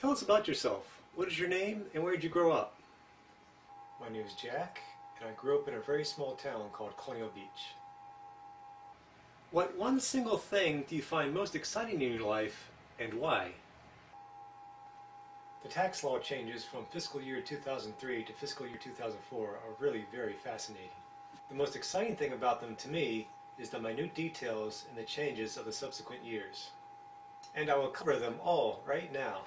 Tell us about yourself. What is your name and where did you grow up? My name is Jack, and I grew up in a very small town called Colonial Beach. What one single thing do you find most exciting in your life and why? The tax law changes from fiscal year 2003 to fiscal year 2004 are really very fascinating. The most exciting thing about them to me is the minute details and the changes of the subsequent years. And I will cover them all right now.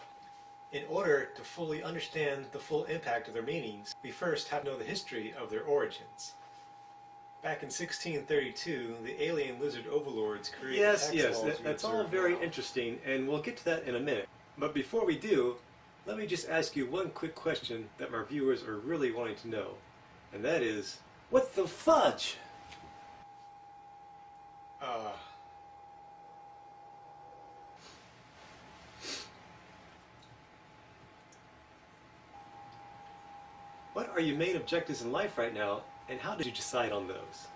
In order to fully understand the full impact of their meanings, we first have to know the history of their origins. Back in 1632, the alien lizard overlords created Yes, tax yes, laws that, that's all very now. interesting and we'll get to that in a minute. But before we do, let me just ask you one quick question that my viewers are really wanting to know. And that is, what the fudge? Uh, What are your main objectives in life right now and how did you decide on those?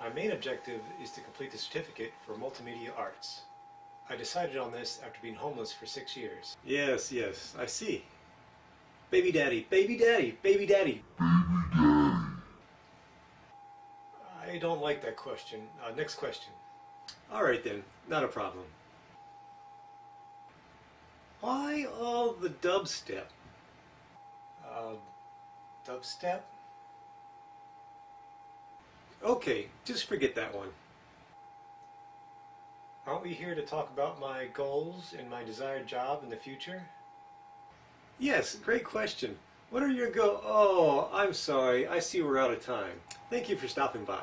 my main objective is to complete the certificate for multimedia arts. I decided on this after being homeless for six years. Yes, yes, I see. Baby daddy, baby daddy, baby daddy. I don't like that question. Uh, next question. Alright then, not a problem. Why all the dubstep? Uh, dubstep? Okay, just forget that one. Aren't we here to talk about my goals and my desired job in the future? Yes, great question. What are your go? Oh, I'm sorry. I see we're out of time. Thank you for stopping by.